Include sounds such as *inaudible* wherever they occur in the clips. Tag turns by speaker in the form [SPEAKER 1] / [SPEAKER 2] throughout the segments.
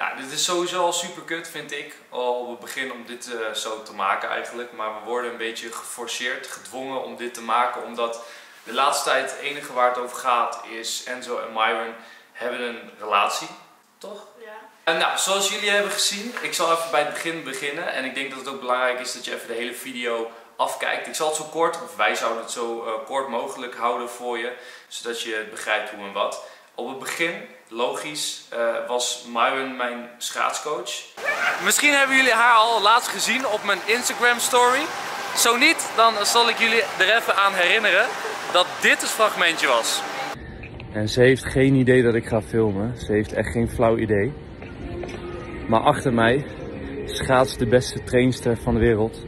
[SPEAKER 1] Nou, dit is sowieso al super kut, vind ik. Al we beginnen om dit eh, zo te maken eigenlijk. Maar we worden een beetje geforceerd, gedwongen om dit te maken. Omdat de laatste tijd het enige waar het over gaat is Enzo en Myron hebben een relatie. Toch?
[SPEAKER 2] Ja.
[SPEAKER 1] En nou, zoals jullie hebben gezien, ik zal even bij het begin beginnen. En ik denk dat het ook belangrijk is dat je even de hele video afkijkt. Ik zal het zo kort, of wij zouden het zo eh, kort mogelijk houden voor je. Zodat je begrijpt hoe en wat. Op het begin, logisch, eh, was Myron mijn schaatscoach. Misschien hebben jullie haar al laatst gezien op mijn Instagram story. Zo niet, dan zal ik jullie er even aan herinneren dat dit het fragmentje was.
[SPEAKER 3] En ze heeft geen idee dat ik ga filmen. Ze heeft echt geen flauw idee. Maar achter mij schaats de beste trainster van de wereld.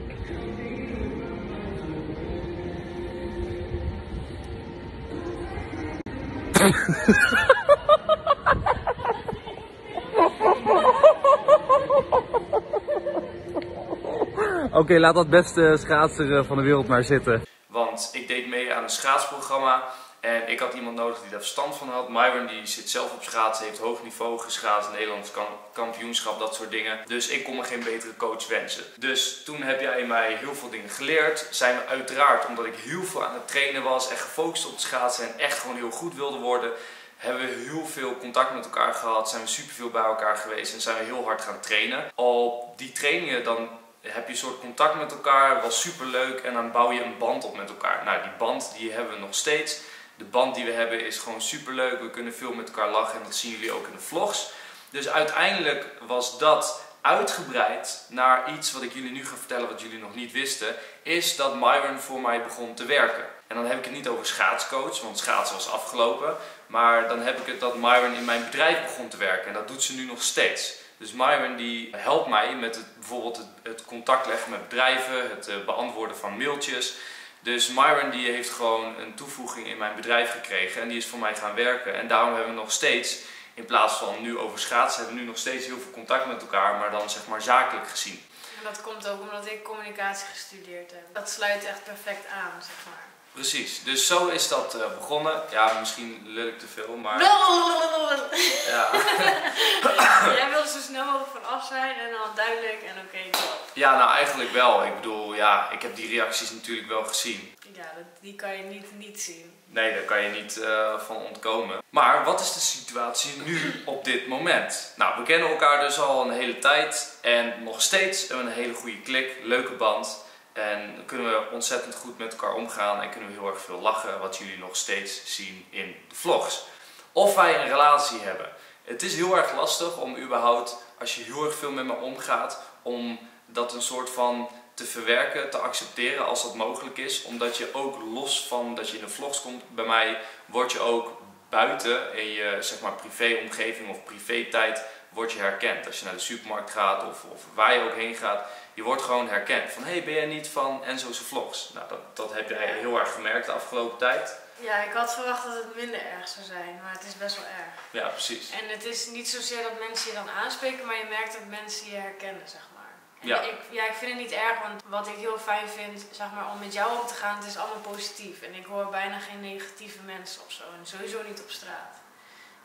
[SPEAKER 3] Oké, laat dat beste schaatser eh, van de wereld maar zitten.
[SPEAKER 1] Want ik deed mee aan een schaatsprogramma. En ik had iemand nodig die daar verstand van had. Myron die zit zelf op schaatsen, heeft hoog niveau geschaatst, Nederlands kam- kampioenschap, dat soort dingen. Dus ik kon me geen betere coach wensen. Dus toen heb jij mij heel veel dingen geleerd. Zijn we uiteraard, omdat ik heel veel aan het trainen was en gefocust op het schaatsen en echt gewoon heel goed wilde worden, hebben we heel veel contact met elkaar gehad, zijn we superveel bij elkaar geweest en zijn we heel hard gaan trainen. Op die trainingen dan heb je een soort contact met elkaar, was super leuk en dan bouw je een band op met elkaar. Nou, die band die hebben we nog steeds. De band die we hebben is gewoon super leuk. We kunnen veel met elkaar lachen en dat zien jullie ook in de vlogs. Dus uiteindelijk was dat uitgebreid naar iets wat ik jullie nu ga vertellen wat jullie nog niet wisten. Is dat Myron voor mij begon te werken. En dan heb ik het niet over schaatscoach, want schaatsen was afgelopen. Maar dan heb ik het dat Myron in mijn bedrijf begon te werken. En dat doet ze nu nog steeds. Dus Myron die helpt mij met het, bijvoorbeeld het, het contact leggen met bedrijven, het eh, beantwoorden van mailtjes. Dus Myron die heeft gewoon een toevoeging in mijn bedrijf gekregen en die is voor mij gaan werken. En daarom hebben we nog steeds, in plaats van nu over schaatsen, hebben we nu nog steeds heel veel contact met elkaar, maar dan zeg maar zakelijk gezien.
[SPEAKER 2] En dat komt ook omdat ik communicatie gestudeerd heb. Dat sluit echt perfect aan, zeg maar.
[SPEAKER 1] Precies, dus zo is dat eh, begonnen. Ja, misschien lul ik te veel, maar ja. *laughs*
[SPEAKER 2] Jij wilde zo snel mogelijk van af zijn en dan duidelijk en oké, go.
[SPEAKER 1] ja, nou eigenlijk wel. Ik bedoel, ja, ik heb die reacties natuurlijk wel gezien.
[SPEAKER 2] Ja, dat, die kan je niet niet zien.
[SPEAKER 1] Nee, daar kan je niet eh, van ontkomen. Maar wat is de situatie nu op dit moment? Nou, we kennen elkaar dus al een hele tijd en nog steeds hebben we een hele goede klik, leuke band. En kunnen we ontzettend goed met elkaar omgaan en kunnen we heel erg veel lachen, wat jullie nog steeds zien in de vlogs. Of wij een relatie hebben. Het is heel erg lastig om überhaupt, als je heel erg veel met me omgaat, om dat een soort van te verwerken, te accepteren als dat mogelijk is. Omdat je ook los van dat je in de vlogs komt bij mij, word je ook buiten in je zeg maar, privéomgeving of privé-tijd word je herkend. Als je naar de supermarkt gaat of, of waar je ook heen gaat, je wordt gewoon herkend. Van, hé, hey, ben jij niet van Enzo's vlogs? Nou, dat, dat heb jij heel erg gemerkt de afgelopen tijd.
[SPEAKER 2] Ja, ik had verwacht dat het minder erg zou zijn, maar het is best wel erg.
[SPEAKER 1] Ja, precies.
[SPEAKER 2] En het is niet zozeer dat mensen je dan aanspreken, maar je merkt dat mensen je herkennen, zeg maar. En
[SPEAKER 1] Ja.
[SPEAKER 2] Ik, ja, ik vind het niet erg, want wat ik heel fijn vind, zeg maar, om met jou om te gaan, het is allemaal positief. En ik hoor bijna geen negatieve mensen of zo, en sowieso niet op straat.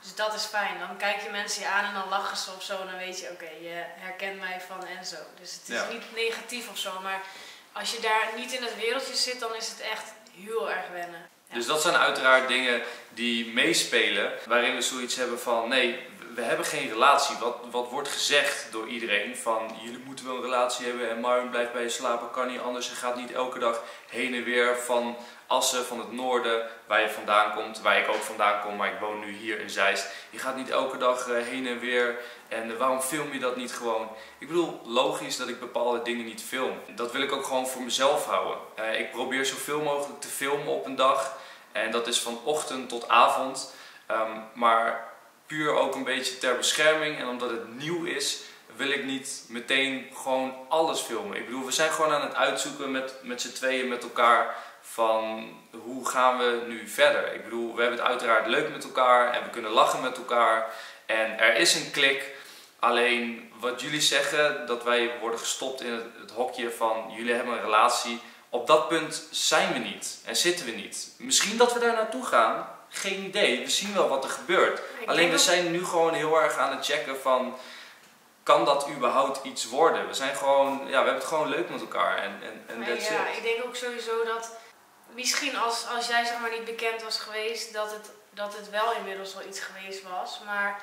[SPEAKER 2] Dus dat is fijn. Dan kijk je mensen je aan en dan lachen ze of zo, en dan weet je, oké, je herkent mij van Enzo. Dus het is
[SPEAKER 1] Ja.
[SPEAKER 2] niet negatief of zo, maar als je daar niet in het wereldje zit, dan is het echt heel erg wennen. Ja.
[SPEAKER 1] Dus dat zijn uiteraard dingen die meespelen, waarin we zoiets hebben van nee, we hebben geen relatie. Wat, wat wordt gezegd door iedereen van jullie moeten wel een relatie hebben en Marvin blijft bij je slapen, kan niet anders. Je gaat niet elke dag heen en weer van Assen, van het noorden, waar je vandaan komt, waar ik ook vandaan kom, maar ik woon nu hier in Zeist. Je gaat niet elke dag eh, heen en weer en eh, waarom film je dat niet gewoon? Ik bedoel, logisch dat ik bepaalde dingen niet film. Dat wil ik ook gewoon voor mezelf houden. Eh, ik probeer zoveel mogelijk te filmen op een dag. En dat is van ochtend tot avond. Ehm, maar puur ook een beetje ter bescherming. En omdat het nieuw is, wil ik niet meteen gewoon alles filmen. Ik bedoel, we zijn gewoon aan het uitzoeken met, met z'n tweeën met elkaar van hoe gaan we nu verder. Ik bedoel, we hebben het uiteraard leuk met elkaar en we kunnen lachen met elkaar. En er is een klik. Alleen wat jullie zeggen, dat wij worden gestopt in het, het hokje van jullie hebben een relatie. Op dat punt zijn we niet en zitten we niet. Misschien dat we daar naartoe gaan, geen idee. We zien wel wat er gebeurt. Alleen we zijn nu gewoon heel erg aan het checken van kan dat überhaupt iets worden? We zijn gewoon, ja, we hebben het gewoon leuk met elkaar en, en, en
[SPEAKER 2] ja,
[SPEAKER 1] it.
[SPEAKER 2] ik denk ook sowieso dat misschien als, als jij zeg maar niet bekend was geweest, dat het, dat het wel inmiddels wel iets geweest was. Maar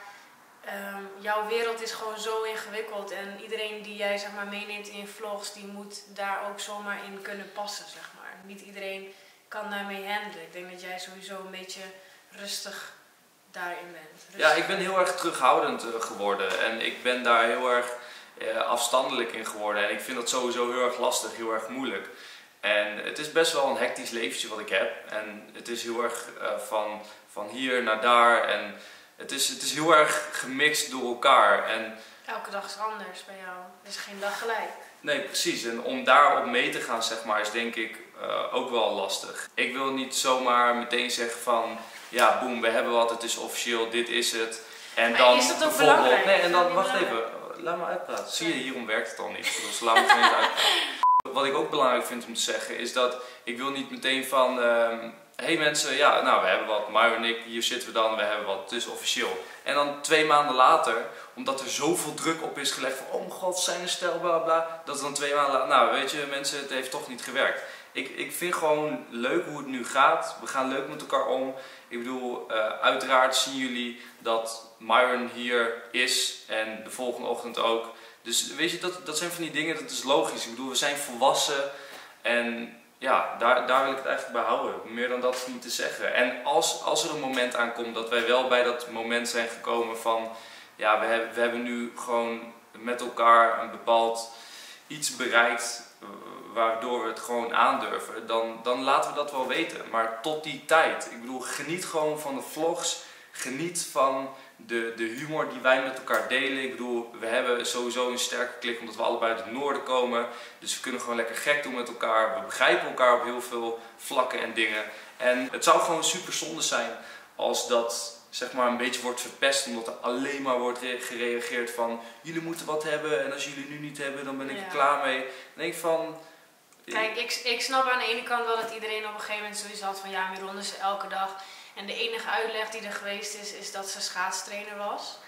[SPEAKER 2] ehm, jouw wereld is gewoon zo ingewikkeld en iedereen die jij zeg maar meeneemt in vlogs, die moet daar ook zomaar in kunnen passen, zeg maar. Niet iedereen kan daarmee handelen. Ik denk dat jij sowieso een beetje rustig daarin bent.
[SPEAKER 1] Ja, ik ben heel erg terughoudend eh, geworden en ik ben daar heel erg eh, afstandelijk in geworden. En ik vind dat sowieso heel erg lastig, heel erg moeilijk. En het is best wel een hectisch leventje wat ik heb. En het is heel erg eh, van, van hier naar daar. En het is, het is heel erg gemixt door elkaar. En
[SPEAKER 2] Elke dag is anders bij jou. Er is geen dag gelijk.
[SPEAKER 1] Nee, precies. En om daarop mee te gaan, zeg maar, is denk ik eh, ook wel lastig. Ik wil niet zomaar meteen zeggen van, ja, boem, we hebben wat, het is officieel, dit is het. En
[SPEAKER 2] Maar
[SPEAKER 1] dan
[SPEAKER 2] is dat ook
[SPEAKER 1] bijvoorbeeld-
[SPEAKER 2] belangrijk?
[SPEAKER 1] Nee, en dan, wacht even, laat me uitpraten. Zie je, hierom werkt het al niet. Dus laat me het eens uitpraten. *laughs* Wat ik ook belangrijk vind om te zeggen, is dat ik wil niet meteen van, hé hey mensen, ja, nou, we hebben wat, Mario en ik, hier zitten we dan, we hebben wat, is officieel. En dan twee maanden later, omdat er zoveel druk op is gelegd van, oh mijn god, zijn er stel, bla bla, dat dan twee maanden later, nou weet je mensen, het heeft toch niet gewerkt. Ik, ik vind gewoon leuk hoe het nu gaat. We gaan leuk met elkaar om. Ik bedoel, eh, uiteraard zien jullie dat Myron hier is en de volgende ochtend ook. Dus weet je, dat, dat zijn van die dingen, dat is logisch. Ik bedoel, we zijn volwassen en ja, daar, daar wil ik het eigenlijk bij houden. Meer dan dat is niet te zeggen. En als, als er een moment aankomt dat wij wel bij dat moment zijn gekomen van, ja, we hebben, we hebben nu gewoon met elkaar een bepaald iets bereikt eh, waardoor we het gewoon aandurven, dan, dan laten we dat wel weten. Maar tot die tijd, ik bedoel, geniet gewoon van de vlogs, geniet van de, de humor die wij met elkaar delen. Ik bedoel, we hebben sowieso een sterke klik omdat we allebei uit het noorden komen. Dus we kunnen gewoon lekker gek doen met elkaar. We begrijpen elkaar op heel veel vlakken en dingen. En het zou gewoon super zonde zijn als dat zeg maar een beetje wordt verpest omdat er alleen maar wordt re- gereageerd van jullie moeten wat hebben en als jullie nu niet hebben dan ben ik
[SPEAKER 2] Ja.
[SPEAKER 1] er klaar mee. Dan denk ik van
[SPEAKER 2] Kijk, ik, ik snap aan de ene kant wel dat iedereen op een gegeven moment zoiets had van ja, Miron is er elke dag. En de enige uitleg die er geweest is, is dat ze schaatstrainer was.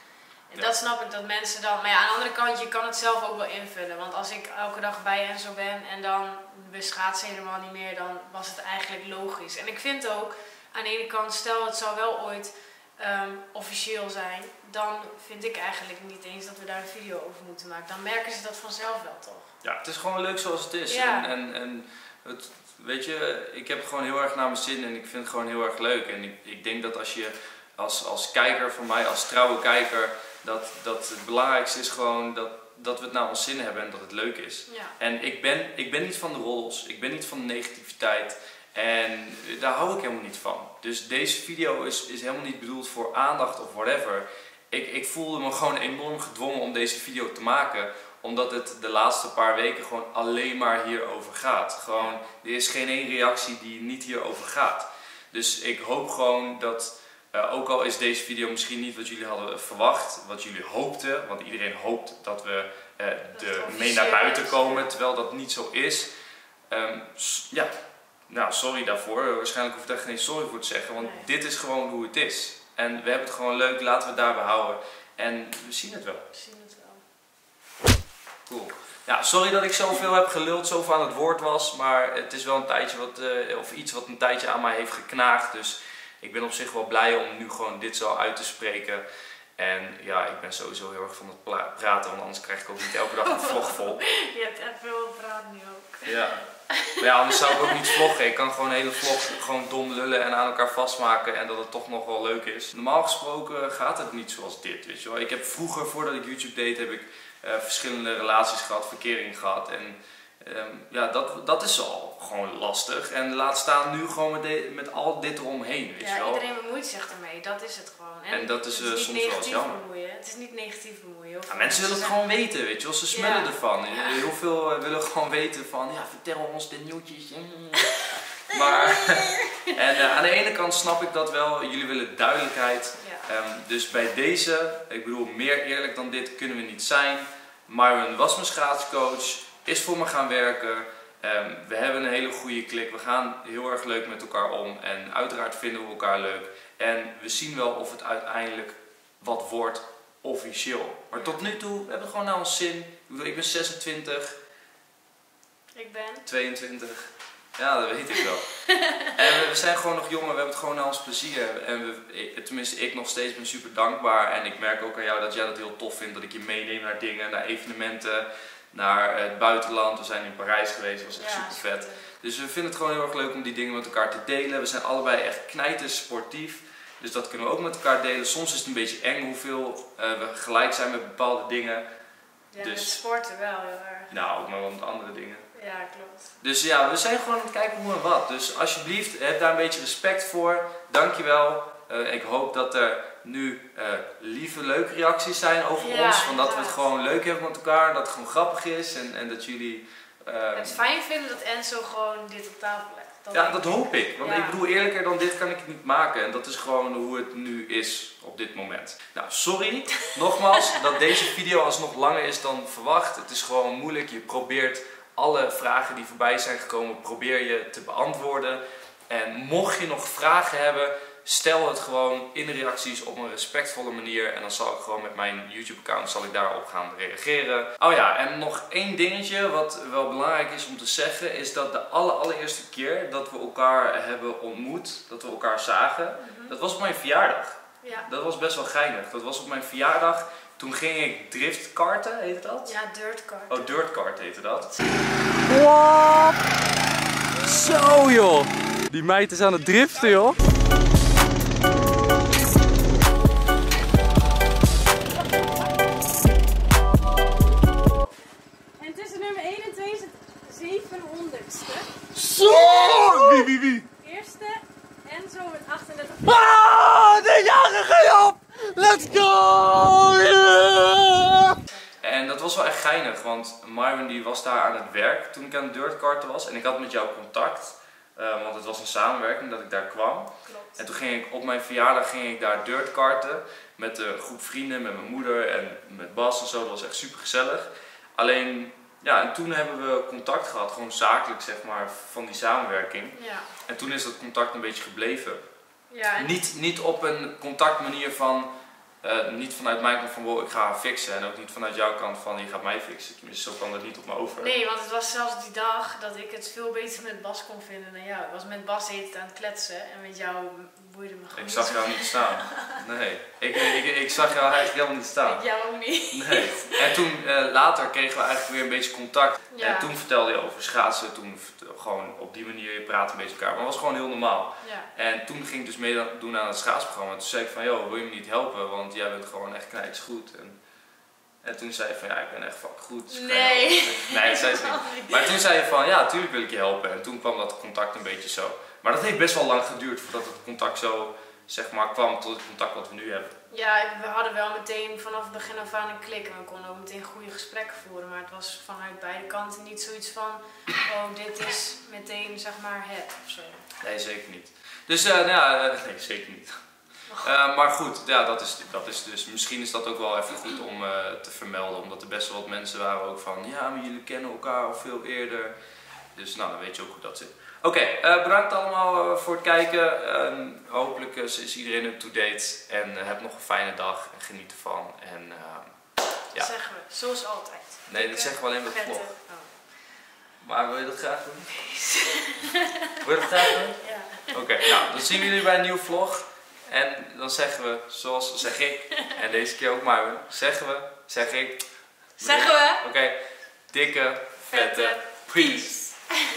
[SPEAKER 2] En
[SPEAKER 1] Ja.
[SPEAKER 2] dat snap ik dat mensen dan. Maar ja, aan de andere kant, je kan het zelf ook wel invullen. Want als ik elke dag bij en zo ben en dan we schaatsen helemaal niet meer, dan was het eigenlijk logisch. En ik vind ook, aan de ene kant, stel het zou wel ooit ehm, officieel zijn, dan vind ik eigenlijk niet eens dat we daar een video over moeten maken. Dan merken ze dat vanzelf wel toch?
[SPEAKER 1] ja, het is gewoon leuk zoals het is.
[SPEAKER 2] Ja.
[SPEAKER 1] En, en, en het, weet je, ik heb gewoon heel erg naar mijn zin en ik vind het gewoon heel erg leuk. En ik, ik denk dat als je als, als kijker van mij, als trouwe kijker, dat, dat het belangrijkste is gewoon dat, dat we het naar ons zin hebben en dat het leuk is.
[SPEAKER 2] Ja.
[SPEAKER 1] En ik ben, ik ben niet van de roddels, ik ben niet van de negativiteit. En daar hou ik helemaal niet van. Dus deze video is, is helemaal niet bedoeld voor aandacht of whatever. Ik, ik voelde me gewoon enorm gedwongen om deze video te maken. Omdat het de laatste paar weken gewoon alleen maar hierover gaat. Gewoon, er is geen één reactie die niet hierover gaat. Dus ik hoop gewoon dat, eh, ook al is deze video misschien niet wat jullie hadden verwacht, wat jullie hoopten, want iedereen hoopt dat we
[SPEAKER 2] het
[SPEAKER 1] de, mee naar buiten komen, terwijl dat niet zo is. Ehm, ja, nou sorry daarvoor. Waarschijnlijk hoef ik daar geen sorry voor te zeggen, want
[SPEAKER 2] Nee.
[SPEAKER 1] dit is gewoon hoe het is. En we hebben het gewoon leuk, laten we het daarbij houden. En we zien het wel.
[SPEAKER 2] We zien het wel.
[SPEAKER 1] Cool. Ja, sorry dat ik zoveel heb geluld, zoveel aan het woord was. Maar het is wel een tijdje wat, eh, of iets wat een tijdje aan mij heeft geknaagd. Dus ik ben op zich wel blij om nu gewoon dit zo uit te spreken. En ja, ik ben sowieso heel erg van het praten, want anders krijg ik ook niet elke dag een vlog vol. *laughs*
[SPEAKER 2] Je hebt echt veel praten nu ook.
[SPEAKER 1] Ja. Maar ja, anders zou ik ook niet vloggen. Ik kan gewoon een hele vlog gewoon dom lullen en aan elkaar vastmaken en dat het toch nog wel leuk is. Normaal gesproken gaat het niet zoals dit, weet je wel. Ik heb vroeger, voordat ik YouTube deed, heb ik verschillende relaties gehad, verkering gehad. En ehm, ja, dat, dat is al gewoon lastig. En laat staan nu gewoon met, de- met al dit eromheen, weet je
[SPEAKER 2] Ja,
[SPEAKER 1] wel.
[SPEAKER 2] iedereen bemoeit zich ermee, dat is het gewoon.
[SPEAKER 1] En dat is,
[SPEAKER 2] het
[SPEAKER 1] eh, soms wel eens jammer.
[SPEAKER 2] bemoeien. Het is niet negatief bemoeien.
[SPEAKER 1] Ja,
[SPEAKER 2] veel
[SPEAKER 1] mensen willen het gewoon weten, weet je wel. Ze smellen
[SPEAKER 2] Ja.
[SPEAKER 1] ervan.
[SPEAKER 2] Ja.
[SPEAKER 1] Heel veel eh, willen gewoon weten van, ja, vertel ons de nieuwtjes. Mm. *laughs* Maar, *laughs* en eh, aan de ene kant snap ik dat wel. Jullie willen duidelijkheid. Ehm, dus bij deze, ik bedoel, meer eerlijk dan dit kunnen we niet zijn. Myron was mijn schaatscoach, is voor me gaan werken. Ehm, we hebben een hele goede klik. We gaan heel erg leuk met elkaar om. En uiteraard vinden we elkaar leuk. En we zien wel of het uiteindelijk wat wordt officieel. Maar tot nu toe, we hebben gewoon naar ons zin. Ik bedoel, ik ben 26,
[SPEAKER 2] Ik ben.
[SPEAKER 1] 22. Ja, dat weet ik wel. *laughs* en we, we zijn gewoon nog jongen, we hebben het gewoon naar ons plezier. En we, ik- tenminste, ik nog steeds ben super dankbaar. En ik merk ook aan jou dat jij dat heel tof vindt. Dat ik je meeneem naar dingen, naar evenementen, naar het buitenland. We zijn in Parijs geweest, dat was echt
[SPEAKER 2] Ja,
[SPEAKER 1] super vet. Dus we vinden het gewoon heel erg leuk om die dingen met elkaar te delen. We zijn allebei echt knijten sportief. Dus dat kunnen we ook met elkaar delen. Soms is het een beetje eng hoeveel eh, we gelijk zijn met bepaalde dingen.
[SPEAKER 2] Ja,
[SPEAKER 1] Dus-
[SPEAKER 2] met sporten wel heel erg.
[SPEAKER 1] Nou, ook maar met andere dingen.
[SPEAKER 2] Ja, klopt.
[SPEAKER 1] Dus ja, we zijn gewoon aan het kijken hoe en wat. Dus alsjeblieft, heb daar een beetje respect voor. Dankjewel. Eh ik hoop dat er nu eh, lieve, leuke reacties zijn over
[SPEAKER 2] Ja,
[SPEAKER 1] ons. Van dat we het gewoon leuk hebben met elkaar. Dat het gewoon grappig is. En, en dat jullie... eh,
[SPEAKER 2] Het fijn vinden dat Enzo gewoon dit op tafel legt. Dat
[SPEAKER 1] ja, dat hoop ik. Want
[SPEAKER 2] Ja.
[SPEAKER 1] ik bedoel, eerlijker dan dit kan ik het niet maken. En dat is gewoon hoe het nu is op dit moment. Nou, sorry *laughs* nogmaals dat deze video alsnog langer is dan verwacht. Het is gewoon moeilijk. Je probeert alle vragen die voorbij zijn gekomen, probeer je te beantwoorden. En mocht je nog vragen hebben, stel het gewoon in de reacties op een respectvolle manier. En dan zal ik gewoon met mijn YouTube account zal ik daarop gaan reageren. Oh ja, en nog één dingetje wat wel belangrijk is om te zeggen, is dat de alle allereerste keer dat we elkaar hebben ontmoet, dat we elkaar zagen,
[SPEAKER 2] Mhm.
[SPEAKER 1] dat was op mijn verjaardag.
[SPEAKER 2] Ja.
[SPEAKER 1] Dat was best wel geinig. Dat was op mijn verjaardag. Toen ging ik driftkarten, heette dat?
[SPEAKER 2] Ja, dirtcard.
[SPEAKER 1] Oh, dirtkart heette dat.
[SPEAKER 3] Wat? Zo joh! Die meid is aan het driften joh.
[SPEAKER 2] En tussen nummer 1 en 2 is het 700ste.
[SPEAKER 3] Zo! Wie, wie, wie?
[SPEAKER 2] Eerste Enzo met 38.
[SPEAKER 3] Ah, de jarige op! Let's go! Yeah!
[SPEAKER 1] En dat was wel echt geinig, want Myron die was daar aan het werk toen ik aan het dirtkarten was. En ik had met jou contact, eh, want het was een samenwerking dat ik daar kwam.
[SPEAKER 2] Klopt.
[SPEAKER 1] En toen ging ik op mijn verjaardag ging ik daar dirtkarten met een groep vrienden, met mijn moeder en met Bas en zo. Dat was echt super gezellig. Alleen, ja, en toen hebben we contact gehad, gewoon zakelijk zeg maar, van die samenwerking.
[SPEAKER 2] Ja.
[SPEAKER 1] En toen is dat contact een beetje gebleven.
[SPEAKER 2] Ja, en
[SPEAKER 1] Niet, niet op een contactmanier van, eh, niet vanuit mijn kant van wow, ik ga haar fixen. En ook niet vanuit jouw kant van je gaat mij fixen. Tenminste, zo kwam dat niet op me over.
[SPEAKER 2] Nee, want het was zelfs die dag dat ik het veel beter met Bas kon vinden dan jou. Ik was met Bas tijd aan het kletsen en met jou boeide me gewoon
[SPEAKER 1] Ik zag jou niet staan. *laughs* Nee, ik, ik, ik zag jou eigenlijk helemaal niet staan.
[SPEAKER 2] Ik jou ook niet.
[SPEAKER 1] Nee. En toen eh, later kregen we eigenlijk weer een beetje contact.
[SPEAKER 2] Ja.
[SPEAKER 1] En toen vertelde je over schaatsen. Toen gewoon op die manier je praat een beetje met elkaar. Maar het was gewoon heel normaal.
[SPEAKER 2] Ja.
[SPEAKER 1] En toen ging ik dus meedoen aan het schaatsprogramma. Toen zei ik van, joh, wil je me niet helpen? Want jij bent gewoon echt knijks goed. En, en toen zei je van, ja, ik ben echt fucking goed. dus
[SPEAKER 2] Nee.
[SPEAKER 1] Nee, dat zei ze niet. *laughs* Maar toen zei je van, ja, tuurlijk wil ik je helpen. En toen kwam dat contact een beetje zo. Maar dat heeft best wel lang geduurd voordat het contact zo, zeg maar, kwam tot het contact wat we nu hebben.
[SPEAKER 2] Ja, we hadden wel meteen vanaf het begin af aan een klik en we konden ook meteen goede gesprekken voeren. Maar het was vanuit beide kanten niet zoiets van, oh dit is meteen zeg maar het of zo.
[SPEAKER 1] Nee, zeker niet. Dus, eh, nou ja, eh, *laughs* nee, zeker niet. Eh, maar goed, ja, dat is, dat is dus, misschien is dat ook wel even goed om te vermelden, omdat er best wel wat mensen waren ook van, ja, maar jullie kennen elkaar al veel eerder. Dus nou, dan weet je ook hoe dat zit. Oké, eh, bedankt allemaal eh, voor het kijken. Ehm, hopelijk eh, is iedereen up-to-date en heb nog een fijne dag en geniet ervan. En ehm, Ja.
[SPEAKER 2] Dat zeggen we, zoals altijd.
[SPEAKER 1] nee, dat zeggen we alleen met de vlog.
[SPEAKER 2] Oh.
[SPEAKER 1] Maar wil je dat graag doen? *laughs* Wil je dat graag doen?
[SPEAKER 2] Ja.
[SPEAKER 1] Oké, nou, dan zien we jullie bij een nieuwe vlog. En dan zeggen we, zoals zeg ik, en deze keer ook Marvin, zeggen we, zeg ik.
[SPEAKER 2] Zeggen we?
[SPEAKER 1] Oké, dikke, vette,
[SPEAKER 2] Vette
[SPEAKER 1] peace. *laughs*